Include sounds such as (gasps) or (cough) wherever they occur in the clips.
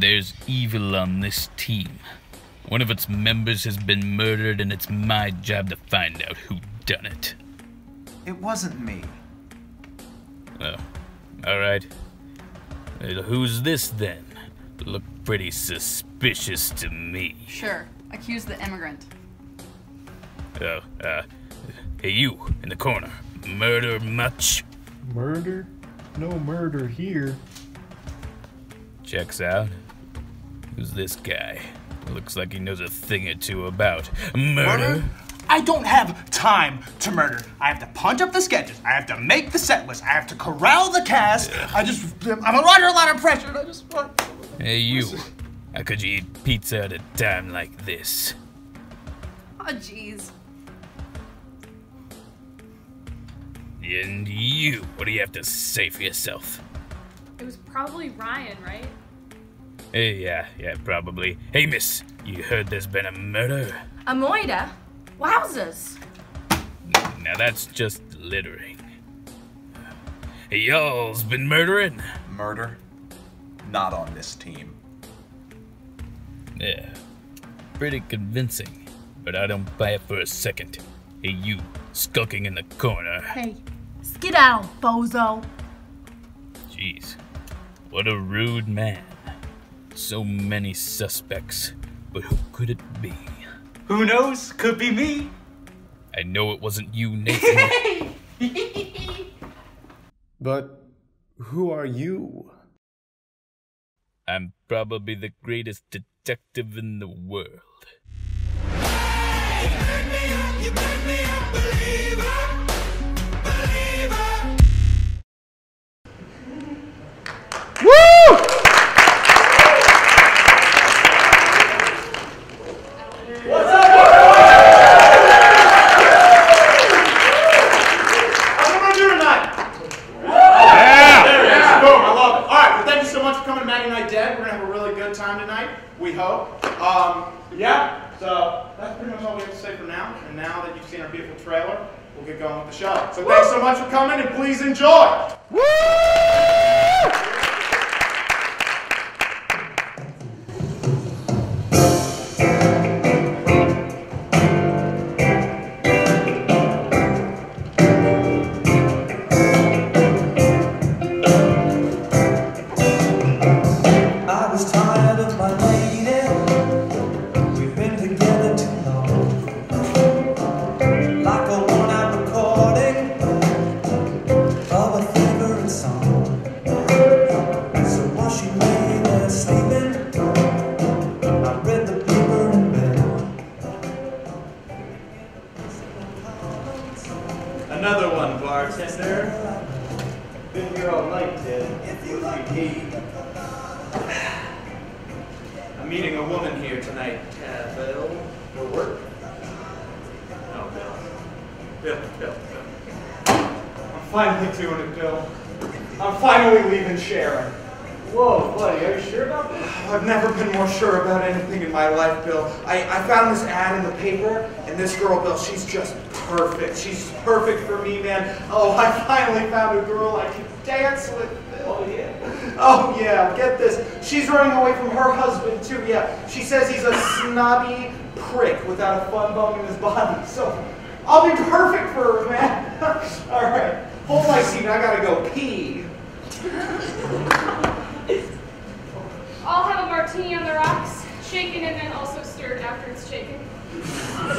There's evil on this team. One of its members has been murdered, and it's my job to find out who done it. It wasn't me. Oh, all right. Well, who's this then? Look pretty suspicious to me. Sure. Accuse the immigrant. Oh, uh, hey, you in the corner. Murder much? Murder? No murder here. Checks out. Who's this guy? Looks like he knows a thing or two about murder. I don't have time to murder. I have to punch up the sketches. I have to make the set list. I have to corral the cast. I just, I'm under a lot of pressure. I just want. Hey, you. How could you eat pizza at a time like this? Oh, jeez. And you, what do you have to say for yourself? It was probably Ryan, right? Hey, yeah, yeah, probably. Hey, miss, you heard there's been a murder? A moida? Wowzers! Now that's just littering. Hey, y'all's been murdering? Murder? Not on this team. Yeah, pretty convincing, but I don't buy it for a second. Hey, you, skulking in the corner. Hey, skedaddle, bozo. Jeez, what a rude man. So many suspects, but who could it be? Who knows? Could be me. I know it wasn't you, Nathan. (laughs) But who are you? I'm probably the greatest detective in the world. Stirred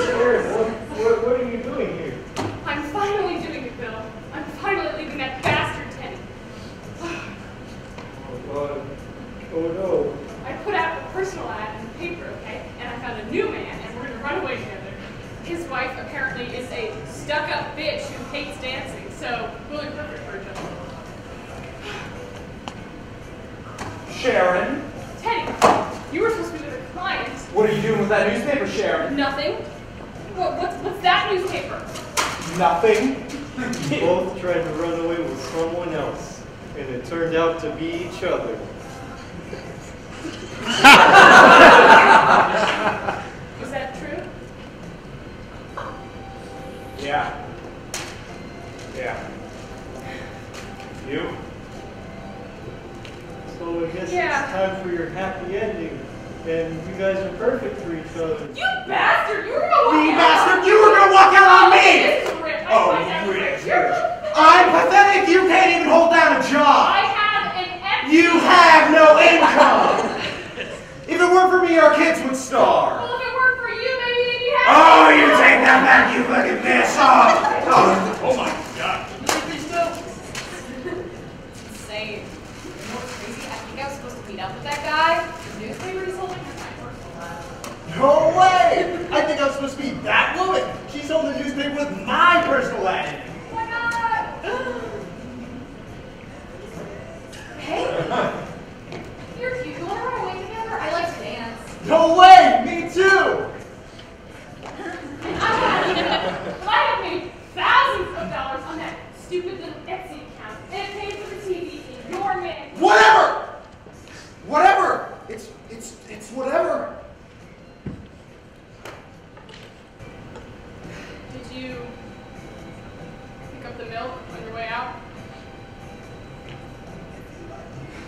way out?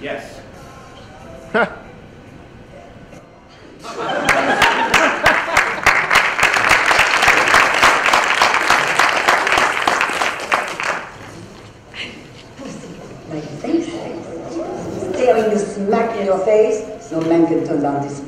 Yes. My face? Staring you smack in your face? No man can turn down this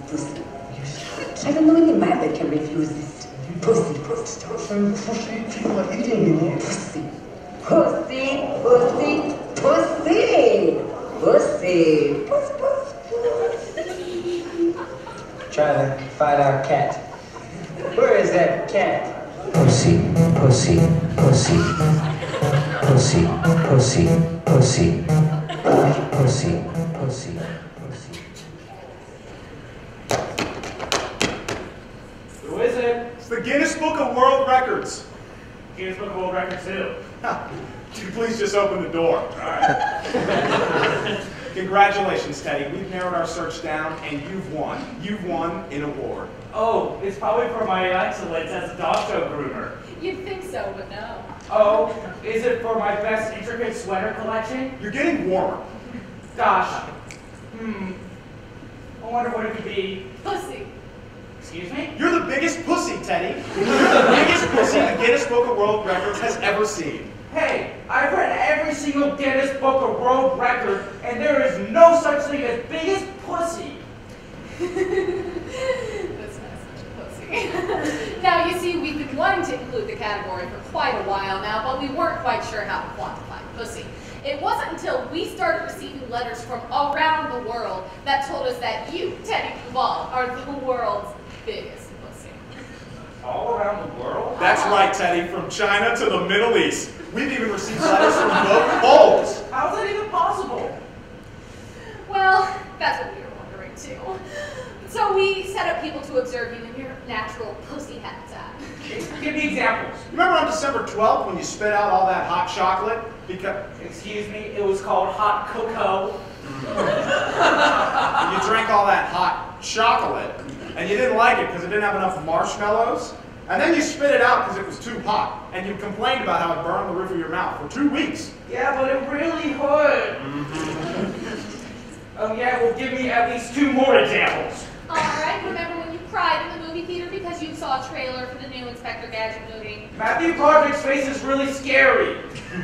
World Records. Guinness Book of World Records too. Could you please just open the door? All right. (laughs) Congratulations, Teddy. We've narrowed our search down, and you've won. You've won an award. Oh, it's probably for my excellence as a dog show groomer. You'd think so, but no. Oh, is it for my best intricate sweater collection? You're getting warmer. Gosh. Hmm. I wonder what it could be. Pussy. Excuse me? You're the biggest pussy, Teddy. You're the biggest pussy the Guinness Book of World Records has ever seen. Hey, I've read every single Guinness Book of World Record, and there is no such thing as biggest pussy. That's not such a pussy. (laughs) now, you see, we've been wanting to include the category for quite a while now, but we weren't quite sure how to quantify pussy. It wasn't until we started receiving letters from around the world that told us that you, Teddy Duval, are the world's biggest pussy. All around the world? That's right, Teddy. From China to the Middle East. We've even received letters from both poles. How's that even possible? Well, that's what we were wondering too. So we set up people to observe you in your natural pussy habitat. Give me examples. Remember on December 12th when you spit out all that hot chocolate? Because Excuse me, it was called hot cocoa. (laughs) you drank all that hot chocolate and you didn't like it because it didn't have enough marshmallows. And then you spit it out because it was too hot. And you complained about how it burned the roof of your mouth for two weeks. Yeah, but it really hurt. Mm-hmm. Oh yeah, well give me at least two more examples. Alright, remember when you cried in the movie theater because you saw a trailer for the new Inspector Gadget movie? Matthew Broderick's face is really scary. (laughs)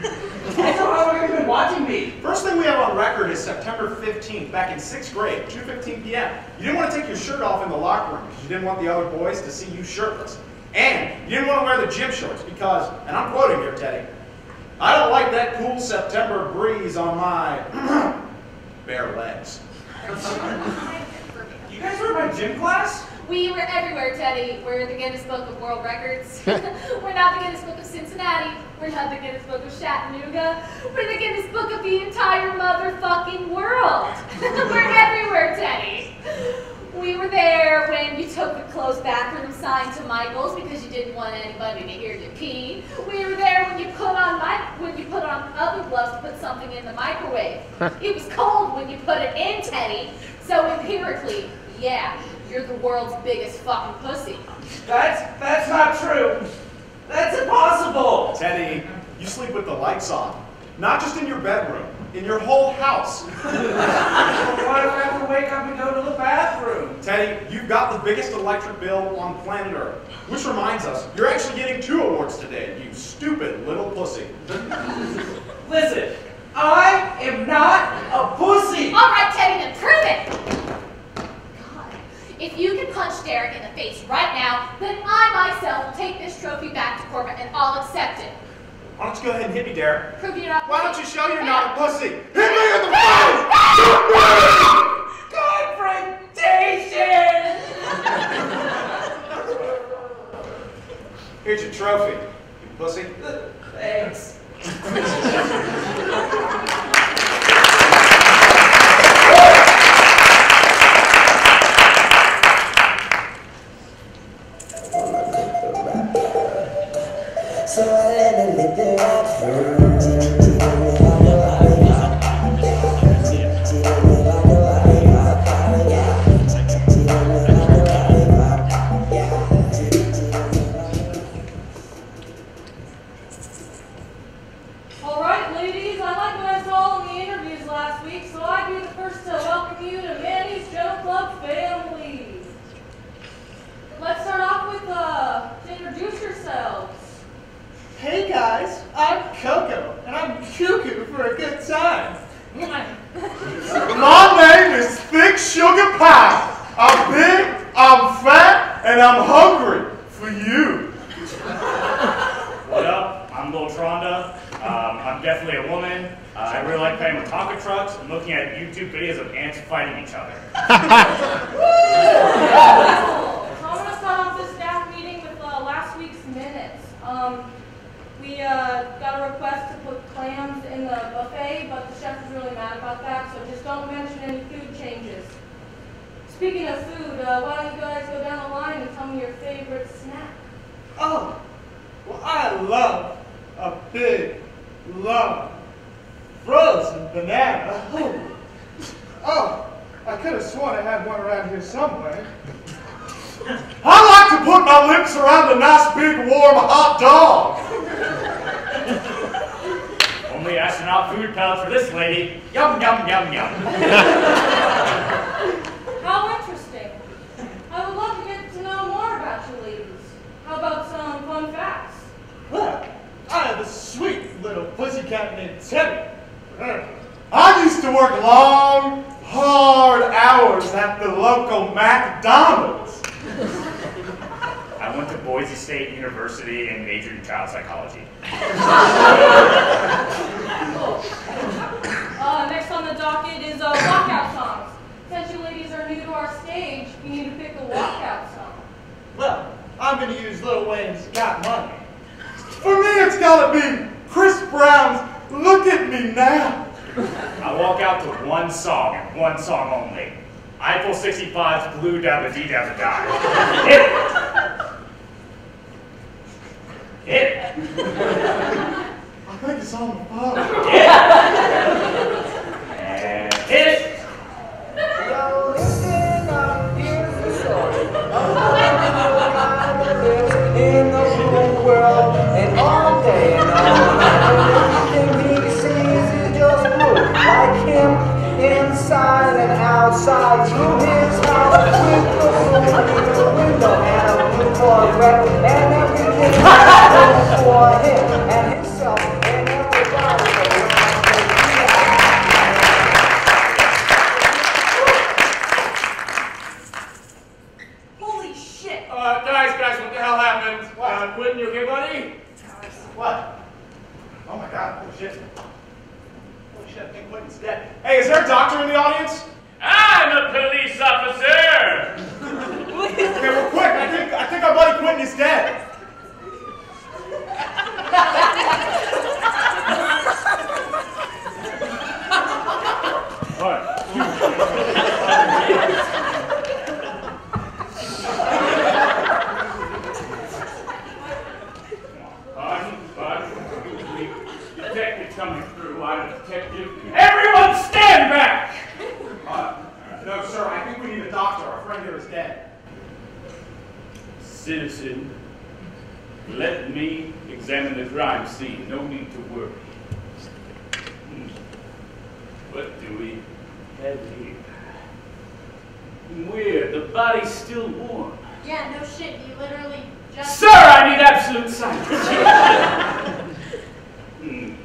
also, how long have you been watching me? First thing we have on record is September 15th, back in sixth grade, 2.15 p.m. You didn't want to take your shirt off in the locker room because you didn't want the other boys to see you shirtless. And you didn't want to wear the gym shorts because, and I'm quoting here, Teddy, I don't like that cool September breeze on my (clears throat) bare legs. (laughs) You guys were in my gym class? We were everywhere, Teddy. We're the Guinness Book of World Records. (laughs) (laughs) we're not the Guinness Book of Cincinnati. We're not the Guinness Book of Chattanooga. We're the Guinness Book of the entire motherfucking world. (laughs) we're everywhere, Teddy. We were there when you took the closed bathroom sign to Michael's because you didn't want anybody to hear you pee. We were there when you put on my when you put on other gloves to put something in the microwave. it was cold when you put it in, Teddy. So empirically, yeah, you're the world's biggest fucking pussy. That's that's not true. That's impossible. Teddy, you sleep with the lights on. Not just in your bedroom. in your whole house. (laughs) What if I have to wake up and go to the bathroom? Teddy, you've got the biggest electric bill on planet Earth. Which reminds us, you're actually getting two awards today, you stupid little pussy. (laughs) Listen, I am not a pussy. All right, Teddy, then prove it. God, if you can punch Derek in the face right now, then I myself will take this trophy back to corporate and I'll accept it. Why don't you go ahead and hit me, Derek? Prove you're not. Why don't you show you're not a pussy? Hit me in the face! Confrontation! Here's your trophy, you pussy. (laughs) Thanks. (laughs) banana. Oh, oh I could have sworn I had one around here somewhere. I like to put my lips around a nice big warm hot dog. Only astronaut food pellets for this lady. Yum, yum, yum, yum. How interesting. I would love to get to know more about you ladies. How about some fun facts? Well, I have a sweet little pussycat named Teddy. I used to work long, hard hours at the local McDonald's. (laughs) I went to Boise State University and majored in child psychology. (laughs) Uh, next on the docket is uh, walkout songs. Since you ladies are new to our stage, you need to pick a walkout song. Well, I'm going to use Lil Wayne's Got Money. For me, it's gotta be Chris Brown's Look at Me Now. I walk out to one song and one song only. Eiffel 65's Blue Dabba Dee Dabba Die. Hit it! Hit it! I think it's on the phone. And hit it! in the whole world and all day and all outside. Through his house with the blue in the window and a blue Corvette and everything is for him and himself and everybody. Holy shit! Uh, guys, guys, what the hell happened? Uh, Quinton, you okay, buddy? What? Oh my god, holy shit. Holy shit, I think Quinton's dead. Hey, is there a doctor in the audience? I'm a police officer! Okay, well quick, I think I think our buddy Quinton is dead. Pardon, pardon. Detective coming through. I'm a detective. Everyone stand back! Uh, no, sir, I think we need a doctor. Our friend here is dead. Citizen, let me examine the crime scene. No need to worry. Hmm. have here? Weird, the body's still warm. Yeah, no shit. You literally just. Sir, I need absolute silence. Hmm.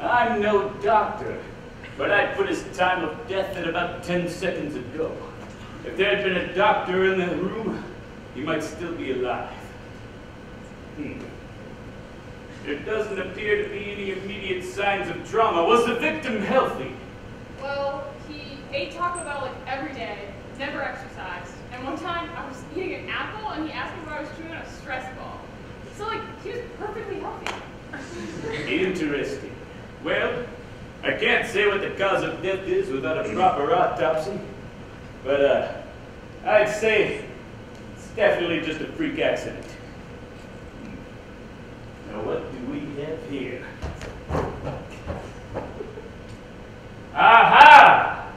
I'm no doctor, but I'd put his time of death at about 10 seconds ago. If there had been a doctor in the room, he might still be alive. Hmm. There doesn't appear to be any immediate signs of trauma. Was the victim healthy? Well, he ate Taco Bell like every day, never exercised. And one time I was eating an apple and he asked me what I was chewing on a stress ball. So like he was perfectly healthy. (laughs) Interesting. Well, I can't say what the cause of death is without a proper autopsy, but uh, I'd say definitely just a freak accident. Now, what do we have here? Aha!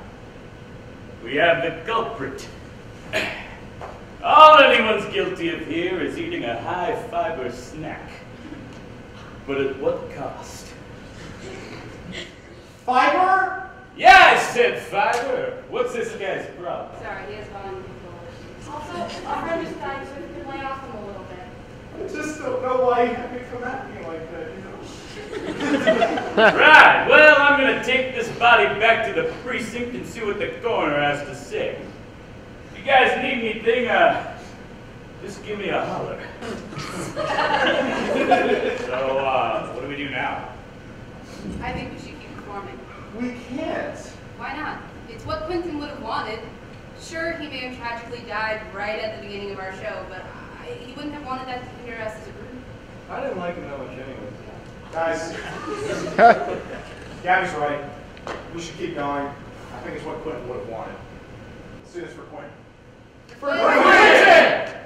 We have the culprit. All anyone's guilty of here is eating a high fiber snack. But at what cost? Fiber? Yeah, I said fiber. What's this guy's problem? Sorry, he has volume control. Also, our friend just died, so we can lay off him a little bit. I just don't know why you had to come at me like that, you know? (laughs) right, well, I'm gonna take this body back to the precinct and see what the coroner has to say. If you guys need anything, uh, just give me a holler. (laughs) so, uh, what do we do now? I think we should keep performing. We can't. Why not? It's what Quinton would have wanted. Sure, he may have tragically died right at the beginning of our show, but I, he wouldn't have wanted that to hear us as a group. I didn't like him that much anyway. Guys, (laughs) Gabby's right. We should keep going. I think it's what Quinton would have wanted. Let's do this for Quinton. For Quinton!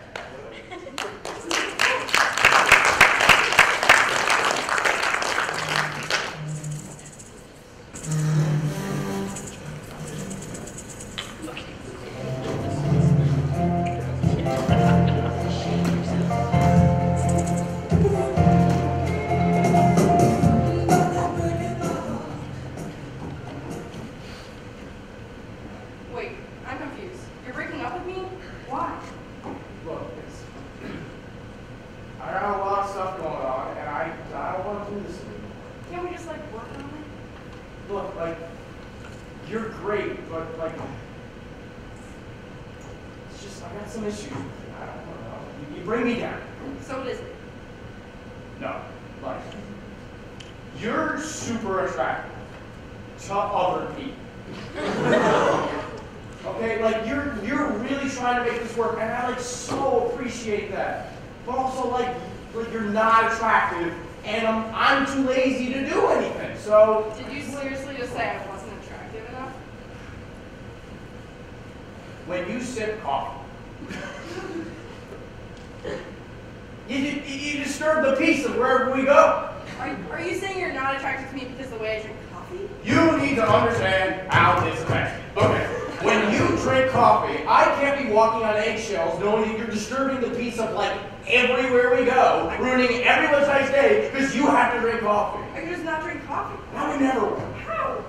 You, disturb the peace of wherever we go. Are, are you saying you're not attracted to me because of the way I drink coffee? You need to understand how this affects me. Okay, when you drink coffee, I can't be walking on eggshells knowing that you're disturbing the peace of like everywhere we go, ruining everyone's nice day because you have to drink coffee. I can just not drink coffee. Now we never. How?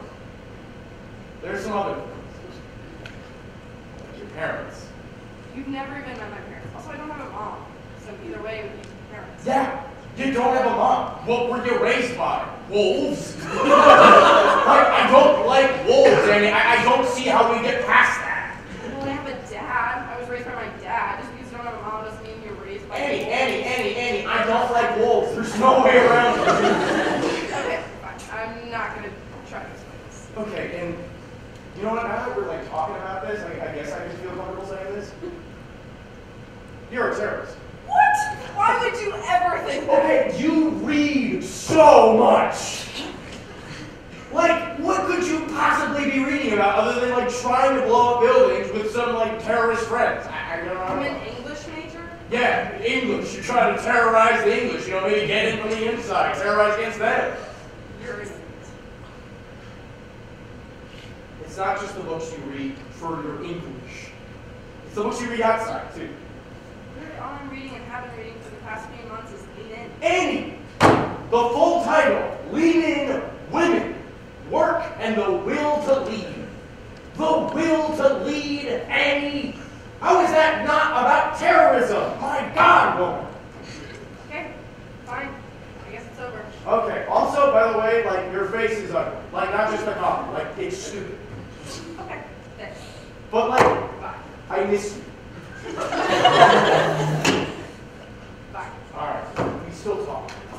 There's some other things. Your parents. You've never even met my parents. Also, I don't have a mom. So either way, it would be parents. Yeah, you don't have a mom. What were you raised by? Wolves? (laughs) like, I don't like wolves, Annie. I, I don't see how we get past that. Well, I have a dad. I was raised by my dad. Just because you don't have a mom doesn't mean you're raised by Annie, wolves. Annie, Annie, Annie, I don't like wolves. There's no way around it. (laughs) Okay, fine. I'm not gonna try to explain this. Okay, and you know what? Now that we're like talking about this, I, I guess I just feel comfortable saying this. You're a terrorist. Why would you ever think that? Okay, you read so much. Like, what could you possibly be reading about other than like trying to blow up buildings with some like terrorist friends? I, I don't know. I'm an English major? Yeah, English. You're trying to terrorize the English. You know, maybe get in from the inside, terrorize against them. It's not just the books you read for your English. It's the books you read outside too. Really, all I'm reading and have been reading past few months is Lean In. Annie, the full title: Leading Women, Work and the Will to Lead. The will to lead, Annie. How is that not about terrorism? My God, woman. Okay, fine. I guess it's over. Okay. Also, by the way, like your face is ugly. Like not just the coffee. Like it's stupid. Okay, thanks. But like, I miss you. (laughs) Bye. All right. We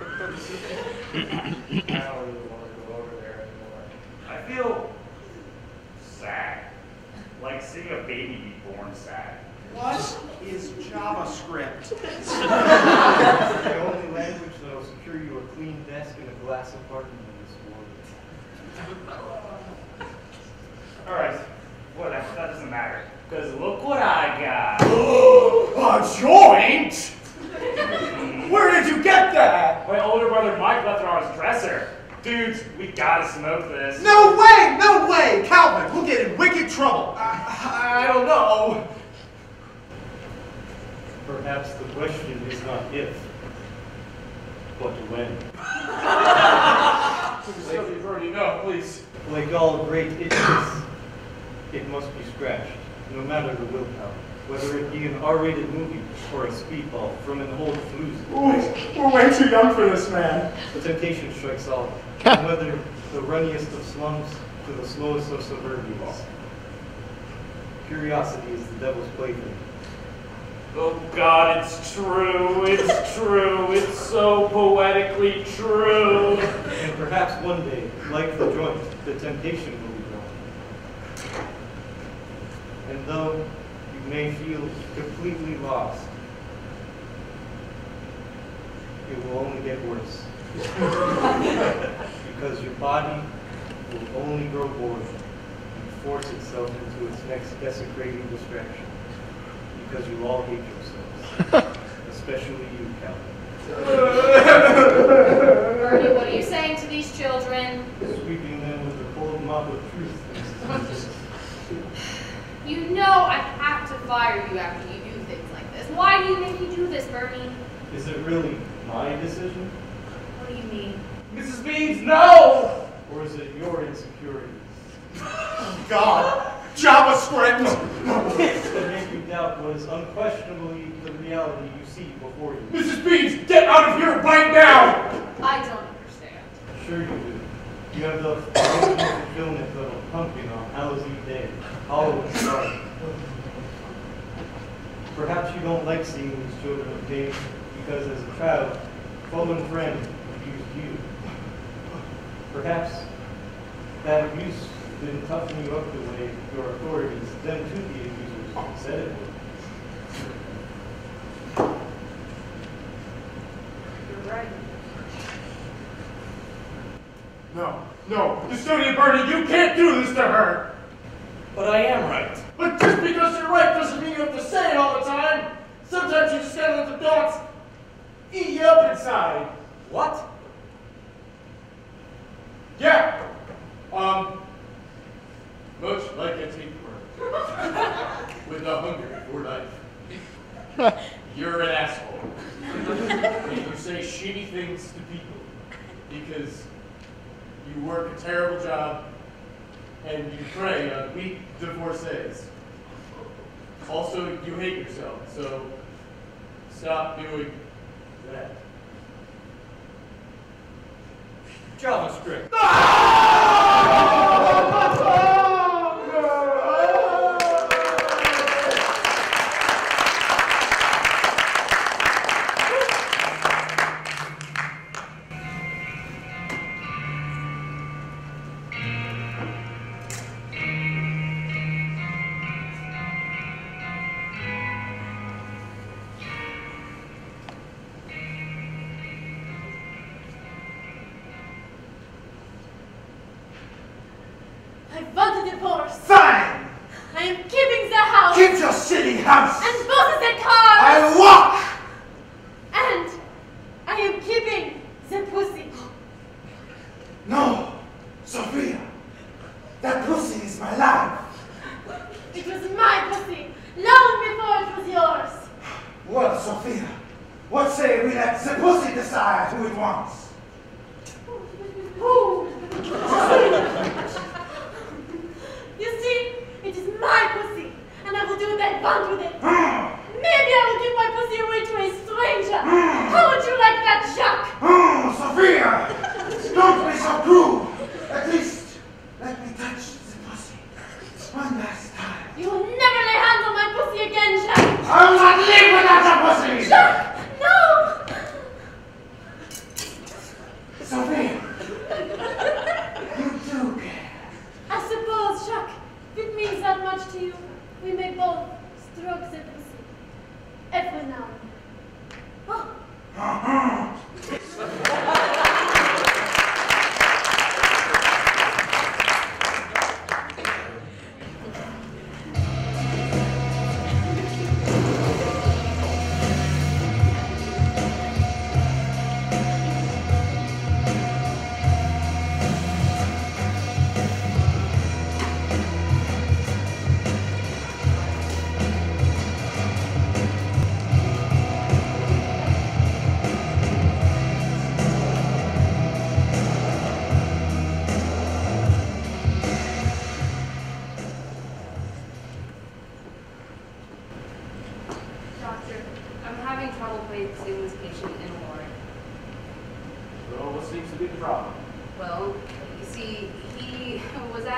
I don't really want to go over there anymore. I feel sad. Like seeing a baby be born sad. What is JavaScript? (laughs) the only language that will secure you a clean desk and a glass apartment in this world. Alright, whatever, that doesn't matter. Because look what I got. (gasps) a joint? Where did you get that? My older brother Mike left it on his dresser. Dudes, we gotta smoke this. No way! No way! Calvin, we'll get in wicked trouble. I don't know. Perhaps the question is not if, but when. Stuff you already know, please. Like all great itches, it must be scratched, no matter the willpower. Whether it be an R-rated movie or a speedball from an old floozy. Ooh, we're way too young for this, man. The temptation strikes all. (laughs) and whether the runniest of slums to the slowest of suburbies. Curiosity is the devil's plaything. Oh God, it's true, it's true, it's so poetically true. And perhaps one day, like the joint, the temptation will be gone. And though you may feel completely lost, it will only get worse. (laughs) because your body will only grow bored and force itself into its next desecrating distraction. Because you all hate yourselves. (laughs) Especially you, Calvin. Bernie, what are you saying to these children? Sweeping them with the cold mop of truth. (laughs) You know I have to fire you after you do things like this. Why do you make me do this, Bernie? Is it really my decision? What do you mean? Mrs. Beans, no! Or is it your insecurities? God, JavaScript! that make you doubt what is unquestionably the reality you see before you. Mrs. Beans, get out of here right now! I don't understand. Sure you do. You have the emotional fulfillment of a pumpkin on Hallow's Eve Day, hollow and dark. Perhaps you don't like seeing these children of pain because as a child, and friend abused you. Perhaps that abuse didn't toughen you up the way your authorities, them to the abusers, said it would. You're right. No, no, Custodian Bernie, you can't do this to her! But I am right. But just because you're right doesn't mean you have to say it all the time! Sometimes you just gotta let the thoughts eat you up inside. What? Yeah. Um, much like a tapeworm with a hunger for life. (laughs) You're an asshole. and you say shitty things to people because you work a terrible job and you prey on weak divorcees. Also, you hate yourself, so stop doing that. JavaScript. (laughs) divorce. Fine! I am keeping the house. Keep your silly house! And both of the cars. I walk!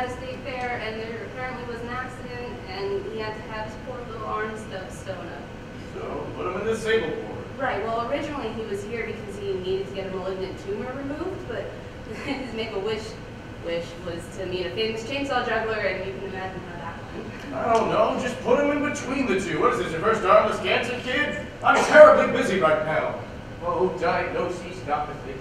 Was at a state fair and there apparently was an accident and he had to have his poor little arm stuffed sewn up. So put him in the disabled ward. Right, well originally he was here because he needed to get a malignant tumor removed, but (laughs) his make-a-wish wish was to meet a famous chainsaw juggler and you can imagine how that went. I don't know, just put him in between the two. What is this, your first armless cancer kid? I'm terribly busy right now. Oh, diagnoses, Dr. Thing.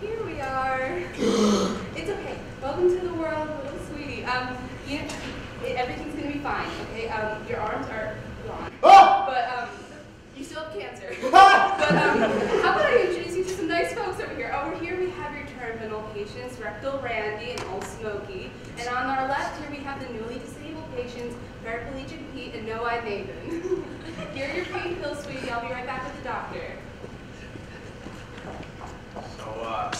Here we are. it's okay. Welcome to the world, little sweetie. Um, you know, it, everything's gonna be fine, okay? Um, your arms are gone. But, um, you still have cancer. but, um, how about I introduce you to some nice folks over here? Over here we have your terminal patients, Rectal Randy and Old Smoky. And on our left here we have the newly disabled patients, Paraplegic Pete Nathan. here are your pain pills, sweetie. I'll be right back with the doctor. So, uh,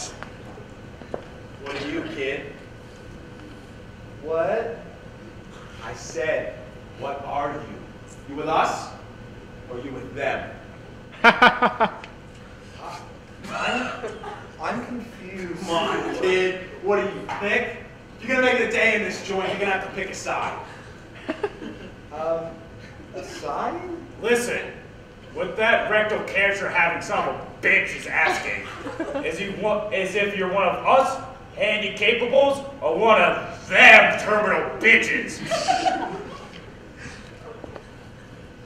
what are you, kid? What? I said, what are you? You with us? Or you with them? I'm, (laughs) I'm confused. Come on, kid. What do you, think? If you're gonna make it a day in this joint, you're gonna have to pick a side. Um, a sign? Listen, What that rectal cancer having son of a bitch is asking is, you one, is if you're one of us handicapables or one of them terminal bitches.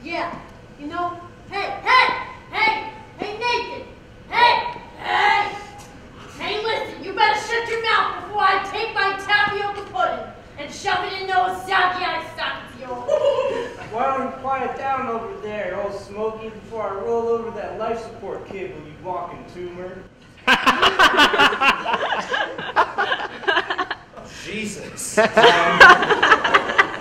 Yeah, you know, hey, hey, hey, hey, Nathan, hey, hey, hey, listen, you better shut your mouth before I take my tapioca pudding and shove it in those soggy eyed stockings of yours. (laughs) Why don't you quiet down over there, old Smokey, before I roll over that life support cable you walking tumor? (laughs) Jesus. Um,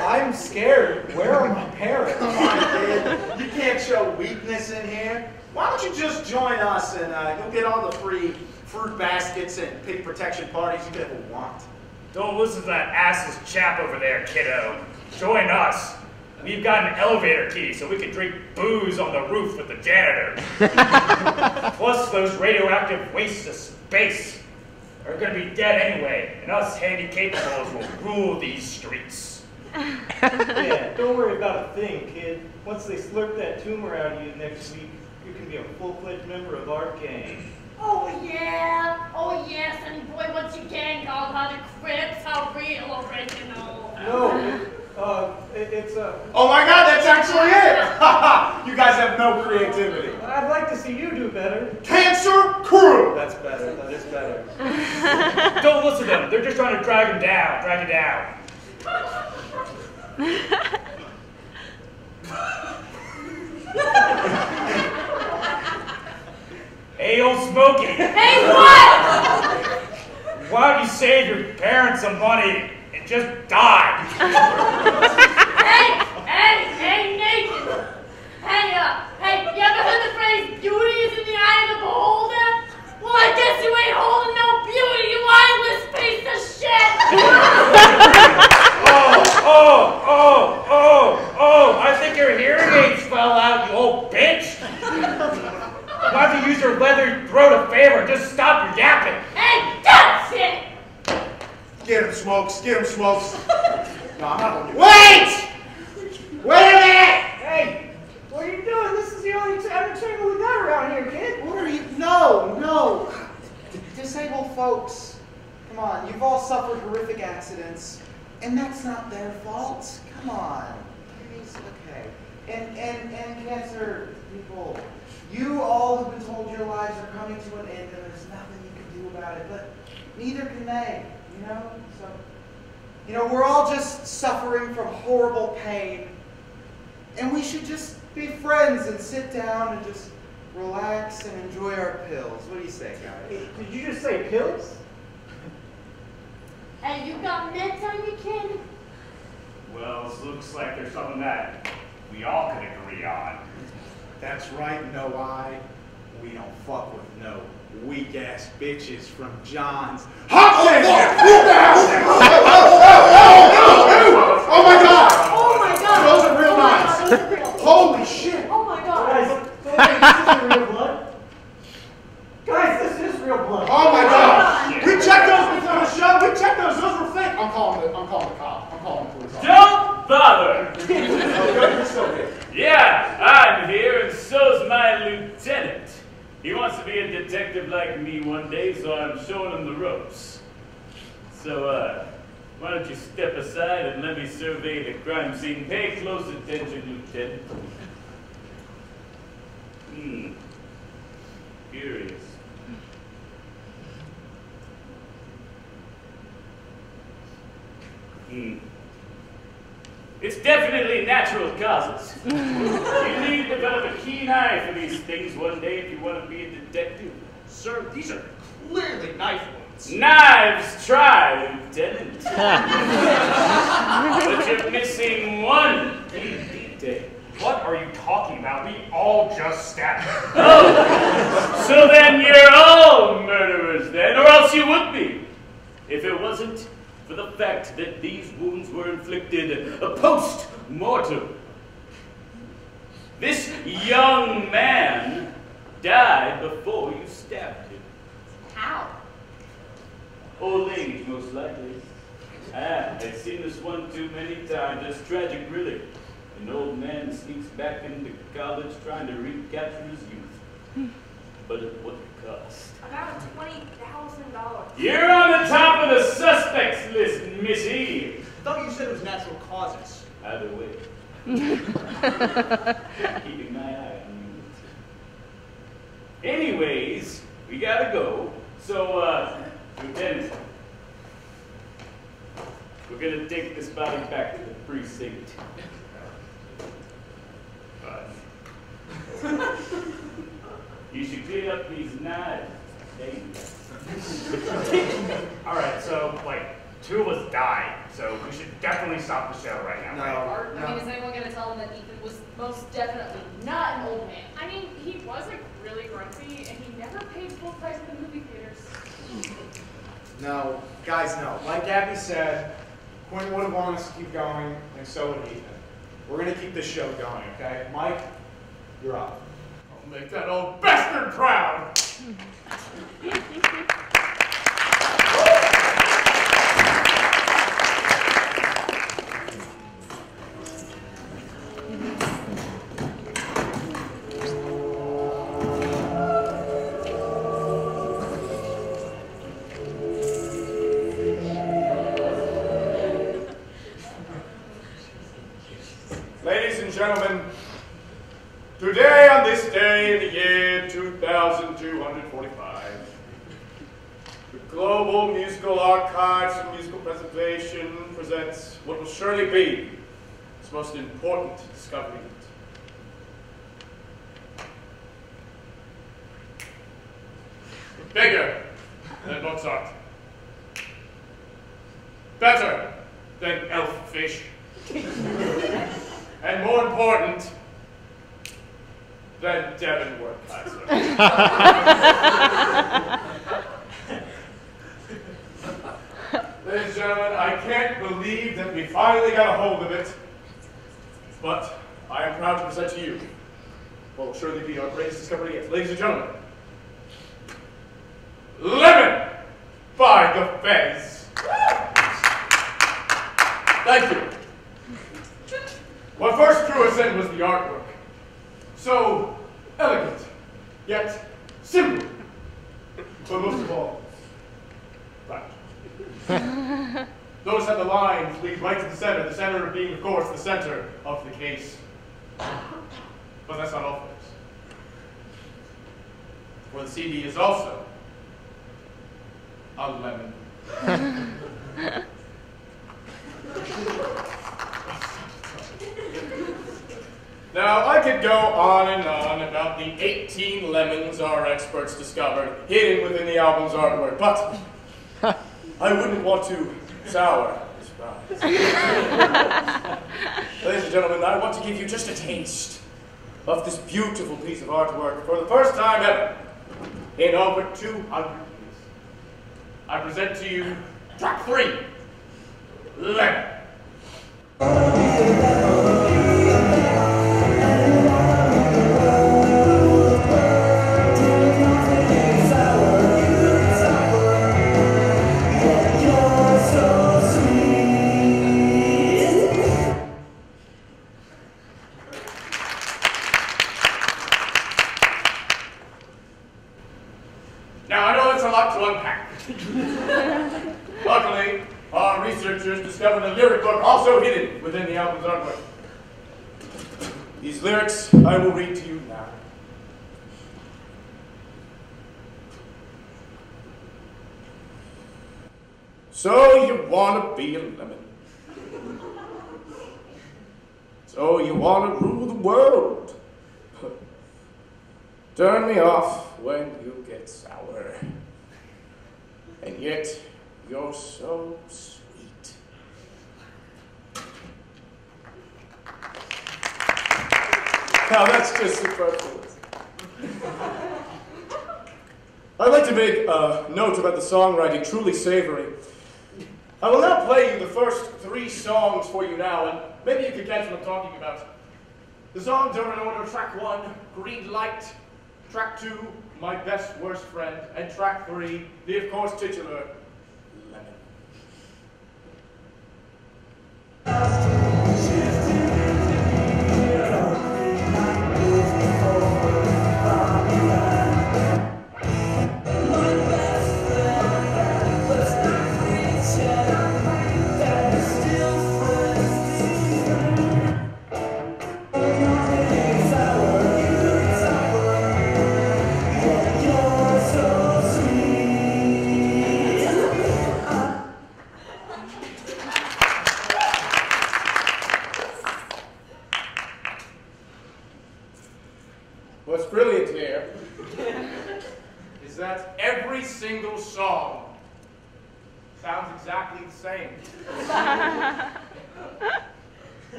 I'm scared. Where are my parents? Come on, kid. You can't show weakness in here. Why don't you just join us and uh, you'll get all the free fruit baskets and pig protection parties you could ever want. Don't listen to that ass's chap over there, kiddo. Join us. We've got an elevator key so we can drink booze on the roof with the janitor. (laughs) Plus, those radioactive wastes of space are gonna be dead anyway, and us handicapables will rule these streets. (laughs) yeah, don't worry about a thing, kid. Once they slurp that tumor out of you next week, you can be a full-fledged member of our gang. Oh yeah, oh yeah, sonny boy, once you gang called how the Crips, how real original. No, it, uh, it, it's a. Oh my god, that's actually it! (laughs) you guys have no creativity. I'd like to see you do better. Cancer crew! That's better. That is better. (laughs) Don't listen to them. They're just trying to drag him down, drag him down. (laughs) Hey, old Smokey. Hey, what? Why don't you save your parents some money and just die? hey, hey, hey, Nathan. Hey, uh, hey, you ever heard the phrase beauty is in the eye of the beholder? Well, I guess you ain't holding no beauty, you eyeless piece of shit. Oh, oh, oh, oh, oh, I think your hearing aids fell out, you old bitch. Why don't you use your leather throat a favor just stop your yapping? hey, that's it. Get him, Smokes. Get him, Smokes. (laughs) no, I'm not going Wait! Wait a minute! Hey, what are you doing? This is the only entertainment we got around here, kid. What are you? No, no. Disabled folks. Come on, you've all suffered horrific accidents, and that's not their fault. Come on. It's okay. And and and cancer people, you all have been told your lives are coming to an end, and there's nothing you can do about it. But neither can they. You know. So, you know, we're all just suffering from horrible pain, and we should just be friends and sit down and just relax and enjoy our pills. What do you say, guys? Did you just say pills? Hey, you got meds on your kid? Well, it looks like there's something that we all can agree on. That's right, no I. We don't fuck with no weak ass bitches from John's. Oh my god! Oh my god. Those are real Oh my knives. God, those are real. Holy shit! Oh my god. Guys, guys, this is real blood. Guys, this is real blood. Oh my god! We checked those before the show. We checked those. Those were fake. I'm calling the. I'm calling the cop. I'm calling the police. Don't bother. Oh, good, you're still here. Yeah, I'm here, and so's my lieutenant. He wants to be a detective like me one day, so I'm showing him the ropes. So, uh, why don't you step aside and let me survey the crime scene? Pay close attention, Lieutenant. Hmm. Curious. Hmm. It's definitely natural causes. you need to develop a keen eye for these things one day if you want to be a detective. Sir, these are clearly knife wounds. Knives try, Lieutenant. (laughs) but you're missing one key detail. What are you talking about? We all just stabbed. (laughs) Oh, so then you're all murderers then, or else you would be. If it wasn't for the fact that these wounds were inflicted post-mortem. This young man died before you stabbed him. How? Old age, most likely. Ah, I've seen this one too many times. It's tragic, really. An old man sneaks back into college trying to recapture his youth. But at what cost? About twenty thousand dollars. You're on the top of the suspects list, Missy. I thought you said it was natural causes. Either way. (laughs) Keeping my eye on you. Anyways, we gotta go. So, uh, Lieutenant, we're gonna take this body back to the precinct. (laughs) But (laughs) you should clean up these knives. (laughs) All right, so like two of us died, so we should definitely stop the show right now. No, right? I mean, is anyone going to tell him that Ethan was most definitely not an old man? I mean, he was like really grumpy, and he never paid full price at the movie theaters. No, guys, no. Like Abby said, Quinn would have wanted us to keep going, and so would Ethan. We're gonna keep this show going, okay? Mike, you're up. Make that old bastard proud. (laughs) Global Musical Archives and Musical Preservation presents what will surely be its most important discovery. Bigger than Mozart. Better than Elvis. and more important than Devin Wertheiser. (laughs) (laughs) Ladies and gentlemen, I can't believe that we finally got a hold of it, but I am proud to present to you what will surely be our greatest discovery yet. Ladies and gentlemen, Lemon by the Fez. Thank you. What first drew us in was the artwork. So elegant, yet simple. But most of all. (laughs) Notice how the lines lead right to the center, the center being, of course, the center of the case. But that's not all, folks. For the CD is also a lemon. (laughs) Now, I could go on and on about the 18 lemons our experts discovered hidden within the album's artwork, but I wouldn't want to sour the surprise. (laughs) Ladies and gentlemen, I want to give you just a taste of this beautiful piece of artwork for the first time ever in over 200 years. I present to you track three, Lemon. Read to you now. So you want to be a lemon. So you want to rule the world. (laughs) Turn me off when you get sour. And yet, you're so sweet. Now that's just superfluous. I'd like to make uh, a note about the songwriting, truly savory. I will now play you the first three songs for you now, and maybe you can catch what I'm talking about. The songs are in order track one, Green Light, track two, My Best Worst Friend, and track three, the of course titular,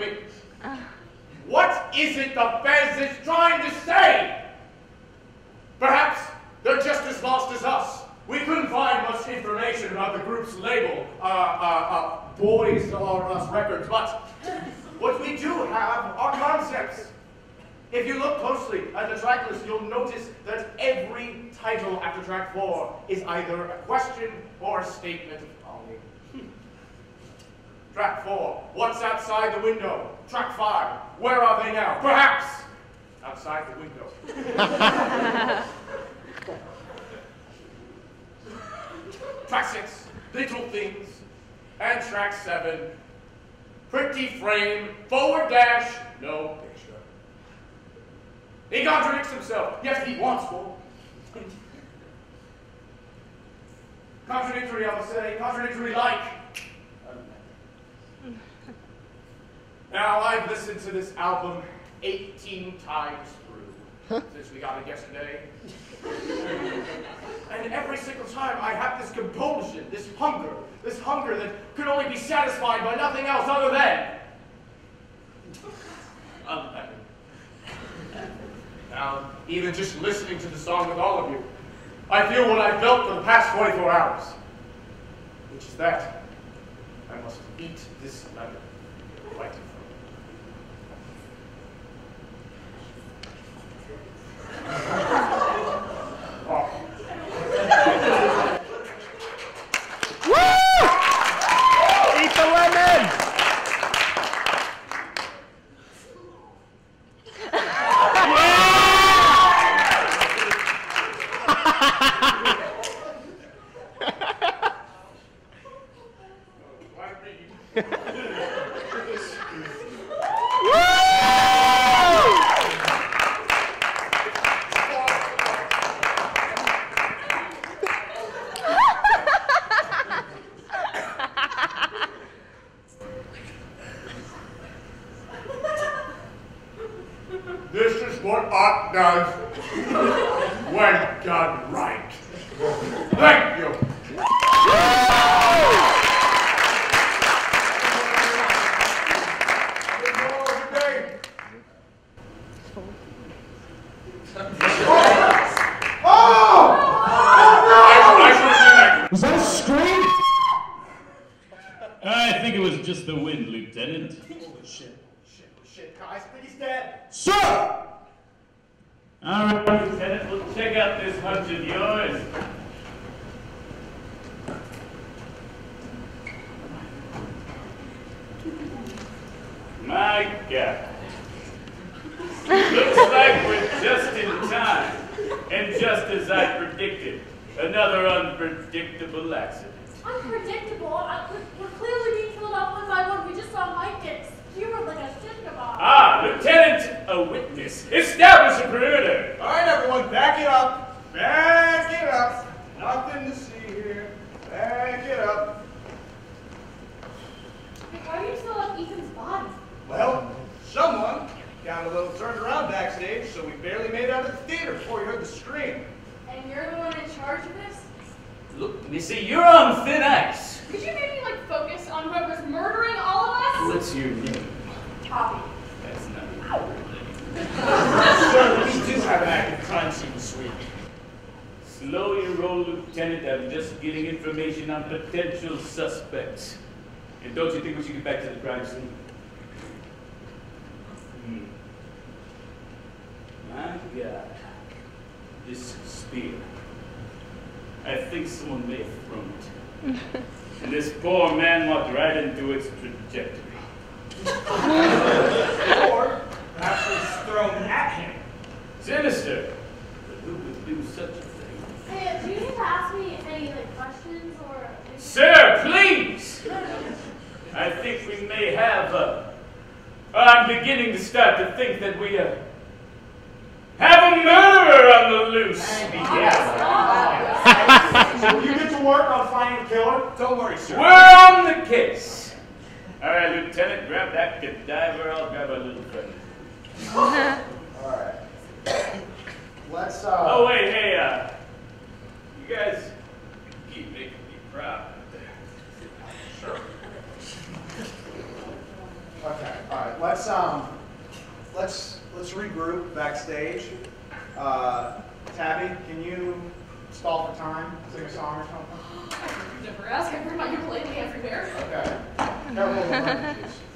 me. What is it the Fez is trying to say? Perhaps they're just as lost as us. We couldn't find much information about the group's label, uh, uh, uh, Boys R Us Records, but what we do have are concepts. If you look closely at the track list, you'll notice that every title after track four is either a question or a statement. Track four, what's outside the window? Track five, where are they now? Perhaps outside the window. (laughs) track six, little things. And track seven, pretty frame, forward dash, no picture. He contradicts himself. Yes, he wants more. (laughs) Contradictory, I will say, contradictory like. Now, I've listened to this album 18 times through since we got it yesterday. (laughs) and every single time I have this compulsion, this hunger, this hunger that could only be satisfied by nothing else other than. Now, even just listening to the song with all of you, I feel what I felt for the past 24 hours, which is that I must eat this lemon in (laughs) oh front Eat the lemon! This is what art does when done right. Thank you. Was that a scream? I think it was just the wind, Lieutenant. Shit, shit, shit, guys, I think he's dead. Sir! All right, Lieutenant, we'll check out this hunch of yours. My God. Looks like we're just in time. And just as I predicted, another unpredictable accident. Unpredictable. We're, clearly being killed off one by one. We just saw Mike get skewered like a shish kebab. Ah, Lieutenant, a witness. Establish a perimeter. All right, everyone, back it up. Back it up. Nothing to see here. Back it up. Why are you still on Ethan's body? Well, someone got a little turned around backstage, so we barely made it out of the theater before we heard the scream. And you're the one in charge of this? Look, Missy, you're on thin ice. Could you maybe like focus on whoever's murdering all of us? What's your name? Poppy. That's not Sir, we do have an active crime scene this week. Slow your roll, Lieutenant. I'm just getting information on potential suspects. And don't you think we should get back to the crime scene? Hmm. My God. This spear. I think someone may have thrown it. (laughs) and this poor man walked right into its trajectory. or perhaps it was thrown at him. Sinister. But who would do such a thing? Hey, do you need to ask me any like questions or? Sir, please! I think we may have I'm beginning to start to think that we uh, have a murderer on the loose. (laughs) So you get to work on finding the killer? Don't worry, sir. We're on the case. All right, Lieutenant, grab that cadaver. I'll grab a little friend. (laughs) All right. let's, uh... Oh, wait, hey, uh, you guys keep making me proud out there. Sure. Okay, all right, let's, um, let's, let's regroup backstage. Uh, Tabby, can you stall for time, sing a song or something? Never ask. I've heard my ukulele everywhere. Okay. (laughs)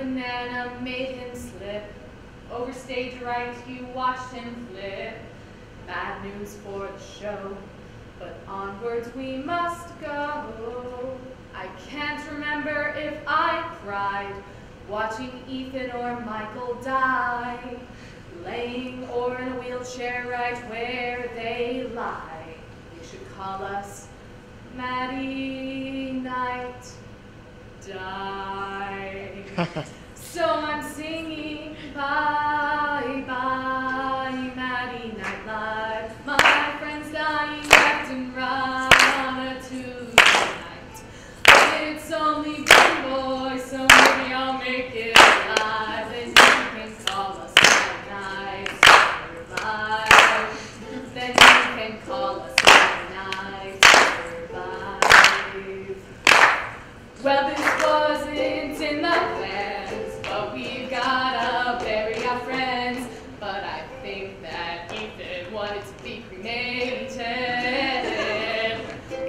banana made him slip. Over stage right, you watched him flip. Bad news for the show, but onwards we must go. I can't remember if I cried watching Ethan or Michael die, laying or in a wheelchair right where they lie. You should call us Maddy Night Die. (laughs) So I'm singing bye bye Maddy Night Live. My friends dying left and right on a Tuesday night. It's only one boy, so maybe I'll make it alive. Then you can call us Maddy Night Survive. Then you can call us Maddy Night Survive. Well, this wasn't in the plans, but we've gotta bury our friends. But I think that Ethan wanted to be cremated.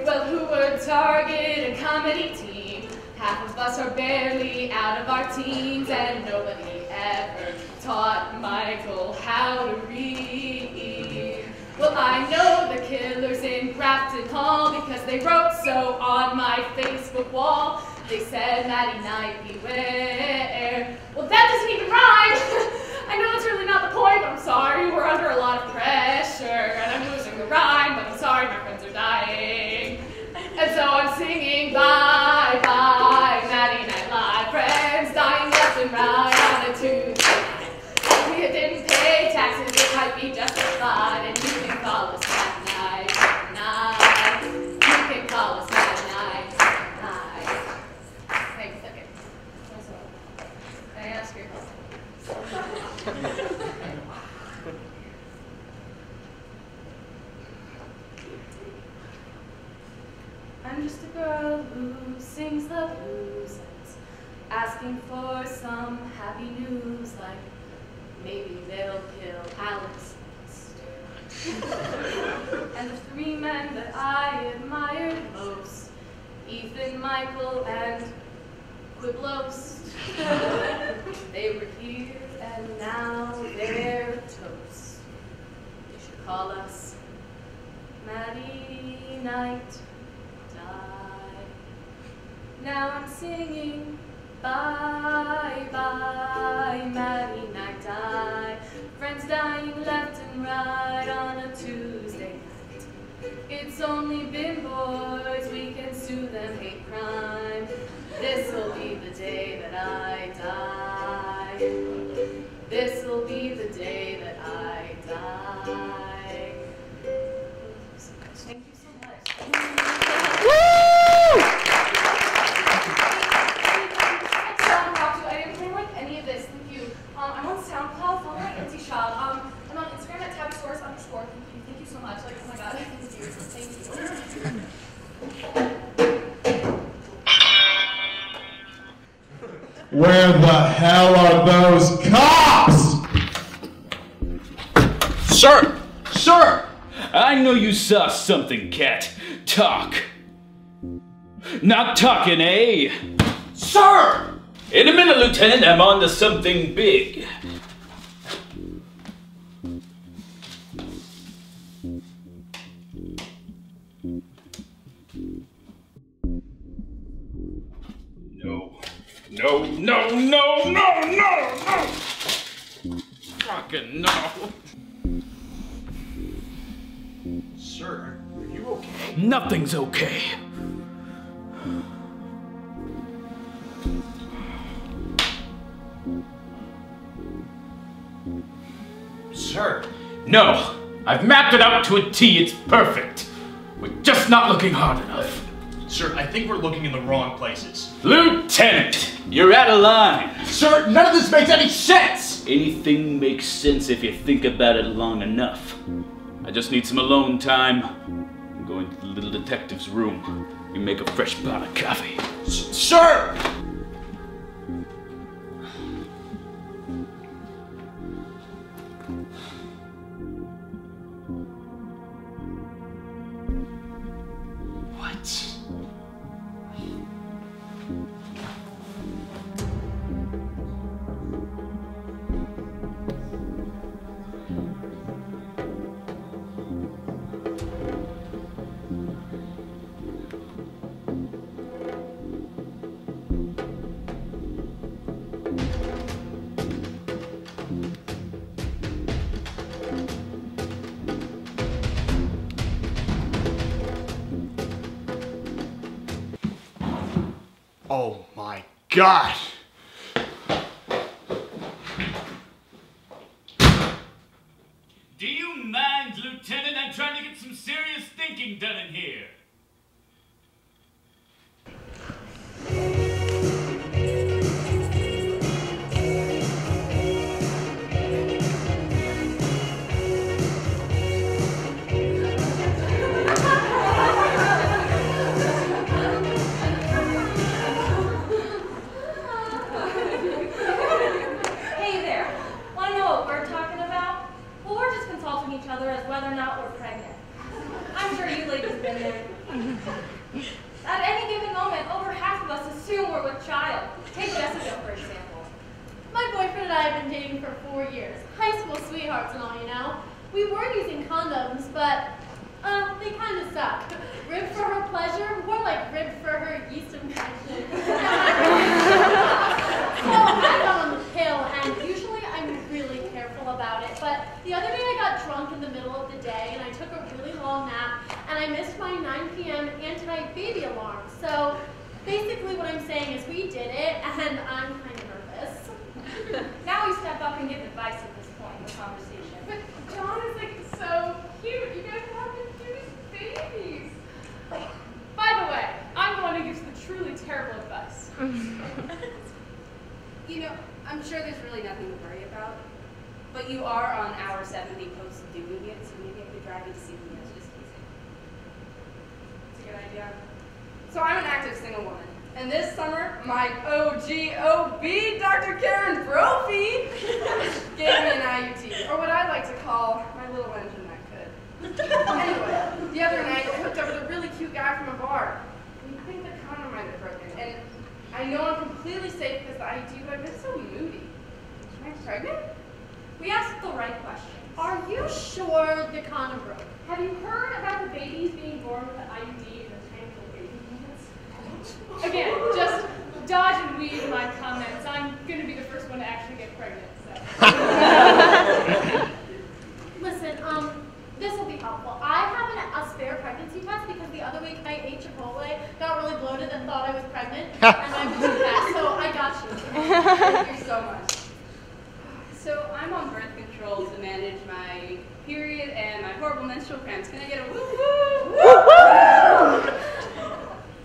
Well, who would target a comedy team? Half of us are barely out of our teens, and nobody ever taught Michael how to read. Well, I know the killers in Grafton Hall because they wrote so on my Facebook wall. They said, Maddy Night, beware. Well, that doesn't even rhyme. (laughs) I know that's really not the point, but I'm sorry. We're under a lot of pressure, and I'm losing the rhyme, but I'm sorry, my friends are dying. And so I'm singing bye, saw something, cat. Talk. Not talking, eh? Sir! In a minute, Lieutenant, I'm on to something big. No. No, no, no, no, no, no! Fucking no. Nothing's okay. Sir, No! I've mapped it out to a T. It's perfect. We're just not looking hard enough. sir, I think we're looking in the wrong places. Lieutenant, you're out of line. Sir, none of this makes any sense! Anything makes sense if you think about it long enough. I just need some alone time. I'm going to the little detective's room. We make a fresh pot of coffee. Sir! God! Each other as whether or not we're pregnant. I'm sure you ladies have been there. At any given moment, over half of us assume we're with child. Take Jessica, for example. My boyfriend and I have been dating for four years. High school sweethearts and all, you know. We were using condoms, but uh, they kind of suck. Ribbed for her pleasure, more like ribbed for her yeast infection. (laughs) so I got on the pill, and usually about it. But the other day I got drunk in the middle of the day, and I took a really long nap, and I missed my 9 p.m. anti-baby alarm. So basically, what I'm saying is we did it, and I'm kind of nervous. (laughs) Now we step up and give advice at this point in the conversation. But John is like so cute. You guys have the cutest babies. By the way, I'm the one who gives the truly terrible advice. (laughs) (laughs) You know, I'm sure there's really nothing to worry about. But you are on hour 70 post doing it, so maybe I could drive you to CVS just easy. It's a good idea. So I'm an active single woman. And this summer, my OGOB, Dr. Karen Brophy, (laughs) gave me an IUD, or what I like to call my little engine that could. anyway, the other night I hooked up with a really cute guy from a bar. I think the condom might have broken. And I know I'm completely safe because the IUD, but I've been so moody. Am I pregnant? We asked the right question. Are you sure the condom broke? Have you heard about the babies being born with an IUD in the tank of baby units? Again, just dodge and weave my comments. I'm gonna be the first one to actually get pregnant, so. (laughs) Listen, um, this will be helpful. I have an, a spare pregnancy test because the other week I ate Chipotle, got really bloated, and thought I was pregnant, (laughs) and I was back, so I got you. Thank you so much. So I'm on birth control to manage my period and my horrible menstrual cramps. Can I get a woo woo?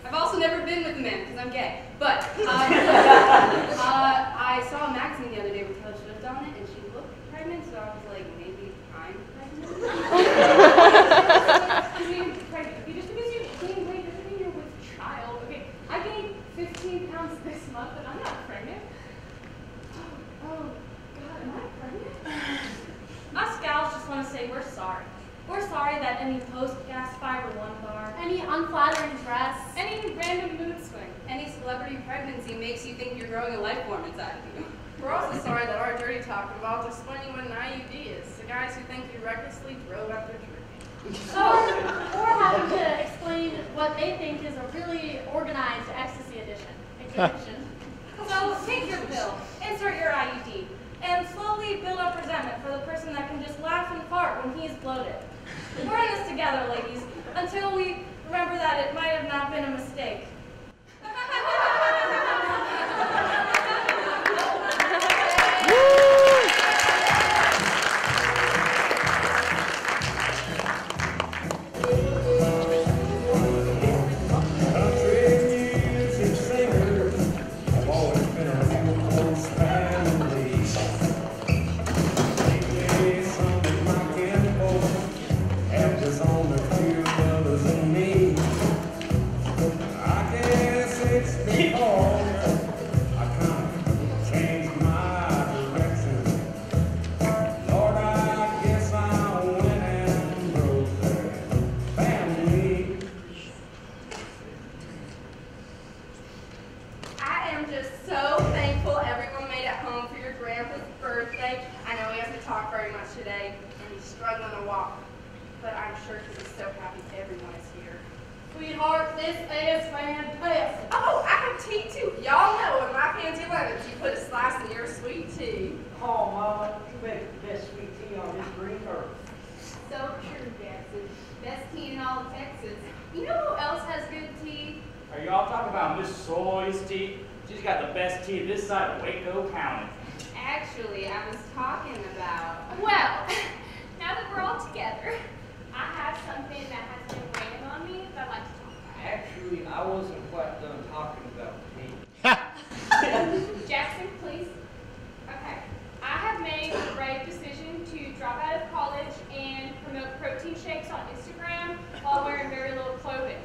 I've also never been with a man because I'm gay. But uh, uh, I saw a magazine the other day with Taylor Swift on it, and she looked pregnant, so I was like, maybe I'm pregnant. I mean, pregnant. Okay, just because you gain weight doesn't mean you're with child. Okay, I gained 15 pounds this month, and I'm not pregnant. Oh, oh God, am I pregnant? Us gals just want to say we're sorry. We're sorry that any post-gas fiber one bar, Any unflattering dress. Any random mood swing. Any celebrity pregnancy makes you think you're growing a life form inside of you. We're also sorry that our dirty talk involves explaining what an IUD guys who think you recklessly drove after drinking. Or, or having to explain what they think is a really organized ecstasy edition. Exhibition. (laughs) So take your pill, insert your IUD, and slowly build up resentment for the person that can just laugh and fart when he's bloated. We're in this together, ladies, until we remember that it might have not been a mistake. (laughs) happy everyone is here. Sweetheart, this is fantastic. Oh, I have tea too. Y'all know in my fancy lemons you put a slice in your sweet tea. Oh, Mama, you make the best sweet tea on this green earth. So true, Gatsby. Best tea in all of Texas. You know who else has good tea? Are y'all talking about Miss Soy's tea? She's got the best tea this side of Waco County. Actually, I was talking about. Well, (laughs) now that we're all together, I have something that has been weighing on me that I'd like to talk about. Actually, I wasn't quite done talking about tea. about. (laughs) Jackson, please. Okay. I have made the brave decision to drop out of college and promote protein shakes on Instagram while wearing very little clothing.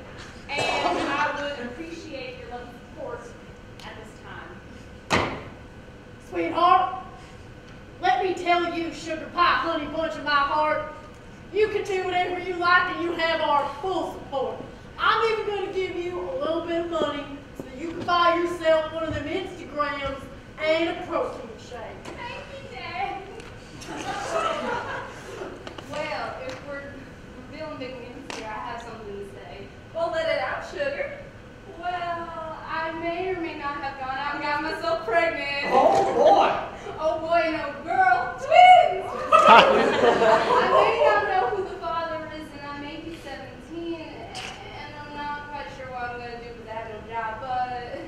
And I would appreciate your love and support at this time. Sweetheart, let me tell you, sugar pie, honey bunch of my heart, you can do whatever you like and you have our full support. I'm even going to give you a little bit of money so that you can buy yourself one of them Instagrams and a protein shake. Thank you, Dad. (laughs) well, if we're revealing big news here, I have something to say. Well, let it out, sugar. Well, I may or may not have gone out and got myself pregnant. Oh, boy. Oh boy, no girl. Twins! (laughs) I may not know who the father is, and I may be 17, and I'm not quite sure what I'm going to do with that have no job, but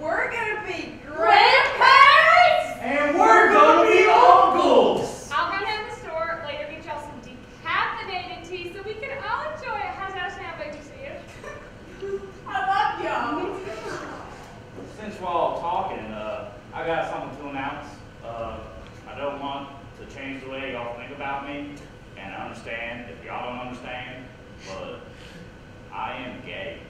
We're gonna be grandparents! And we're gonna be uncles! I'll run down the store later, get y'all some decaffeinated tea so we can all enjoy it. How's that sound, baby? See you? I love y'all. (laughs) Since we're all talking, uh, I got something to announce. Uh, I don't want to change the way y'all think about me, and I understand if y'all don't understand, but I am gay.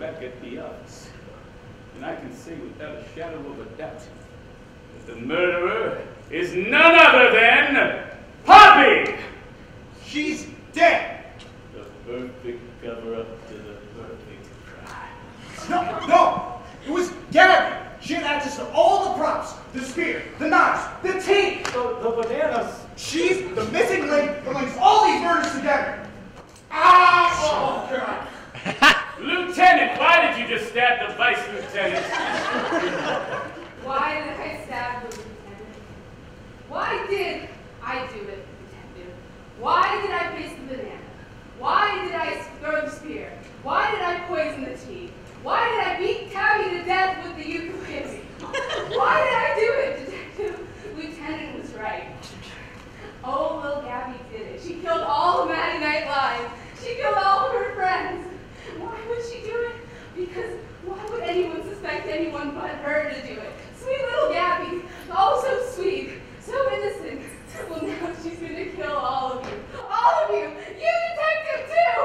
Back at the office. And I can say without a shadow of a doubt that the murderer is none other than Poppy! She's dead! The perfect cover-up to the perfect crime. No, no! It was Gabby! She had access to all the props. The spear, the knives, the teeth! The, the bananas. She's the missing link that links all these murders together. Ah! Oh, God. Lieutenant, why did you just stab the vice lieutenant? Why did I stab the lieutenant? Why did I do it, detective? Why did I place the banana? Why did I throw the spear? Why did I poison the tea? Why did I beat Tabby to death with the ukulele? Why did I do it, detective? Lieutenant was right. Oh, little Gabby did it. She killed all of Maddy Night Live. She killed all of her friends. Why would she do it? Because why would anyone suspect anyone but her to do it? Sweet little Gabby. Oh, so sweet. So innocent. Well, now she's gonna kill all of you. All of you. You detective too.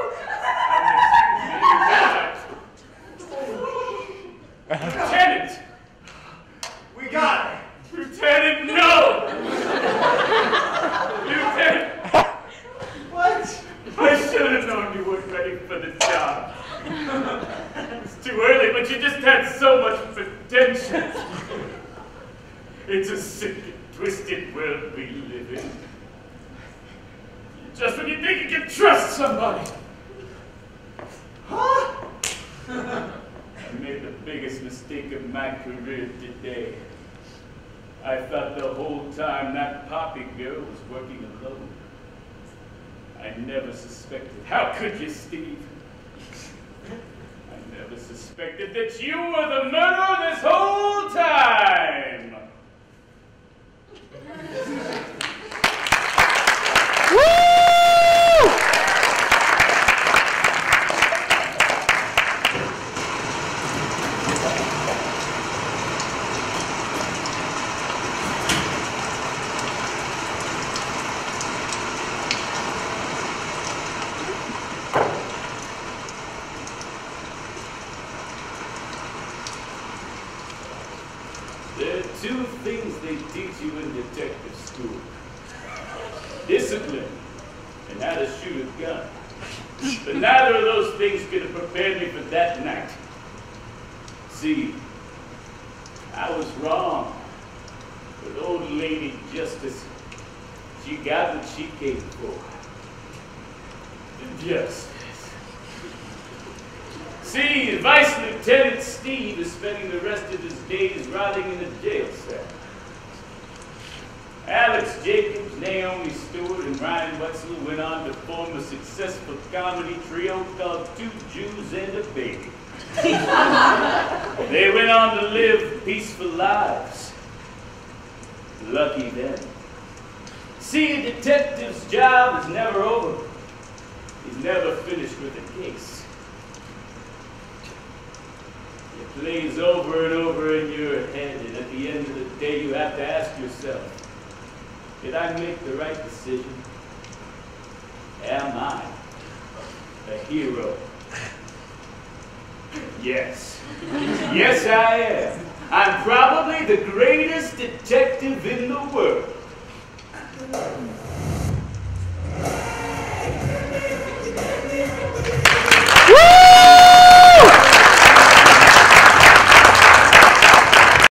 Lieutenant! We got it! Lieutenant, no! Lieutenant! What? I should have known you weren't ready for the job. (laughs) It's too early, but you just had so much potential. (laughs) It's a sick and twisted world we live in. Just when you think you can trust somebody. Huh? (laughs) I made the biggest mistake of my career today. I thought the whole time that Poppy girl was working alone. I never suspected. How could you, Steve? Never suspected that you were the murderer